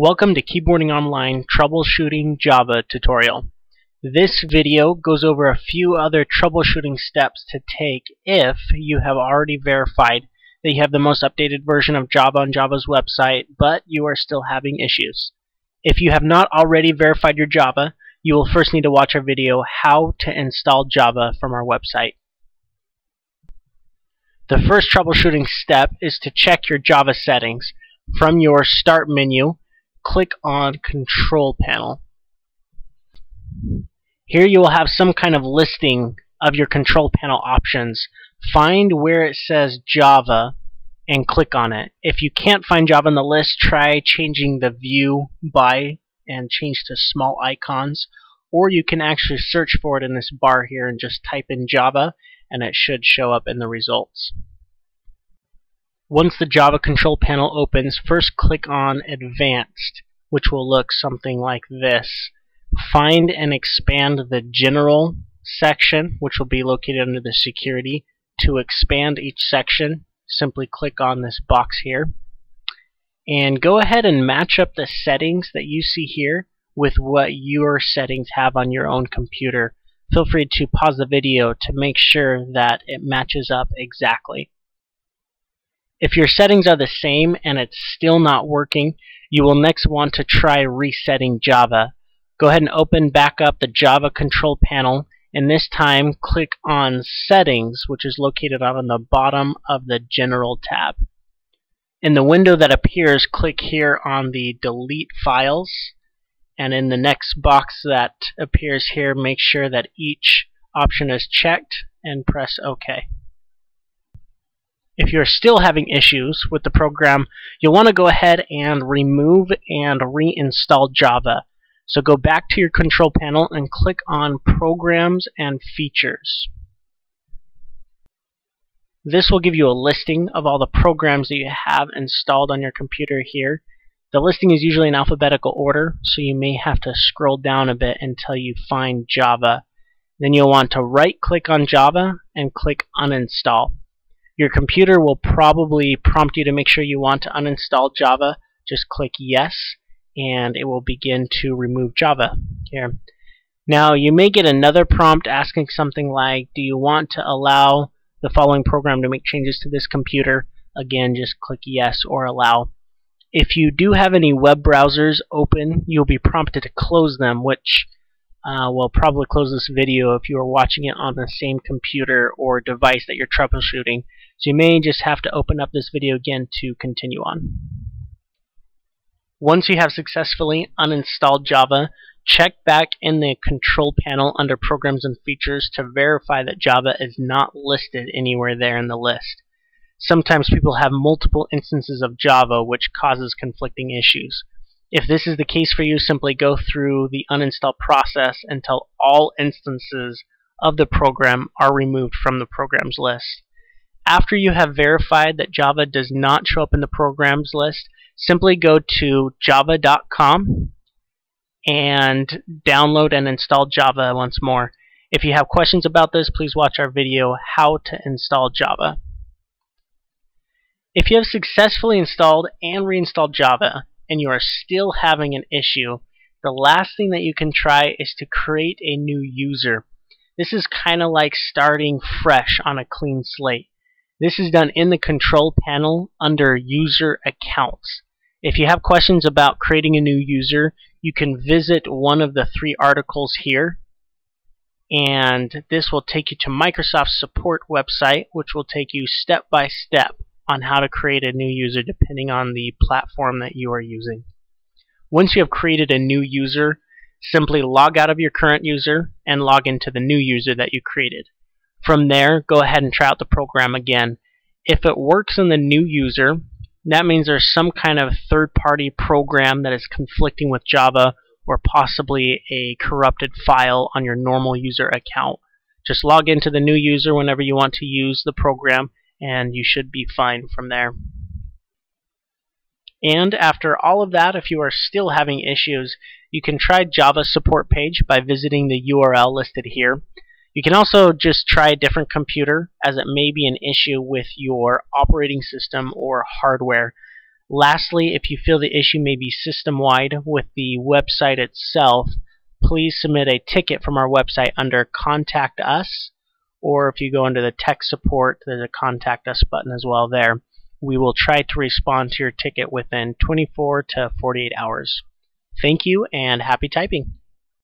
Welcome to Keyboarding Online Troubleshooting Java tutorial. This video goes over a few other troubleshooting steps to take if you have already verified that you have the most updated version of Java on Java's website, but you are still having issues. If you have not already verified your Java, you will first need to watch our video How to Install Java from our website. The first troubleshooting step is to check your Java settings. From your Start menu, click on Control Panel. Here you will have some kind of listing of your control panel options. Find where it says Java and click on it. If you can't find Java in the list, try changing the view by and change to small icons or you can actually search for it in this bar here and just type in Java and it should show up in the results. Once the Java control panel opens, first click on Advanced, which will look something like this. Find and expand the General section, which will be located under the Security. To expand each section, simply click on this box here. And go ahead and match up the settings that you see here with what your settings have on your own computer. Feel free to pause the video to make sure that it matches up exactly. If your settings are the same and it's still not working, you will next want to try resetting Java. Go ahead and open back up the Java control panel and this time click on Settings which is located on the bottom of the General tab. In the window that appears, click here on the Delete Files and in the next box that appears here, make sure that each option is checked and press OK. If you're still having issues with the program, you'll want to go ahead and remove and reinstall Java. So go back to your control panel and click on Programs and Features. This will give you a listing of all the programs that you have installed on your computer here. The listing is usually in alphabetical order, so you may have to scroll down a bit until you find Java. Then you'll want to right click on Java and click Uninstall. Your computer will probably prompt you to make sure you want to uninstall Java. Just click yes and it will begin to remove Java here. Now you may get another prompt asking something like do you want to allow the following program to make changes to this computer? Again just click yes or allow. If you do have any web browsers open you'll be prompted to close them which uh, will probably close this video if you are watching it on the same computer or device that you're troubleshooting. So you may just have to open up this video again to continue on. Once you have successfully uninstalled Java, check back in the control panel under Programs and Features to verify that Java is not listed anywhere there in the list. Sometimes people have multiple instances of Java which causes conflicting issues. If this is the case for you, simply go through the uninstall process until all instances of the program are removed from the programs list. After you have verified that Java does not show up in the programs list, simply go to java.com and download and install Java once more. If you have questions about this, please watch our video, How to Install Java. If you have successfully installed and reinstalled Java, and you are still having an issue, the last thing that you can try is to create a new user. This is kind of like starting fresh on a clean slate. This is done in the control panel under user accounts. If you have questions about creating a new user, you can visit one of the three articles here and this will take you to Microsoft's support website which will take you step by step on how to create a new user depending on the platform that you are using. Once you have created a new user, simply log out of your current user and log into the new user that you created. From there, go ahead and try out the program again. If it works in the new user, that means there's some kind of third-party program that is conflicting with Java or possibly a corrupted file on your normal user account. Just log into the new user whenever you want to use the program and you should be fine from there. And after all of that, if you are still having issues, you can try Java support page by visiting the URL listed here. You can also just try a different computer as it may be an issue with your operating system or hardware. Lastly, if you feel the issue may be system-wide with the website itself, please submit a ticket from our website under Contact Us, or if you go under the Tech Support, there's a Contact Us button as well there. We will try to respond to your ticket within 24 to 48 hours. Thank you and happy typing.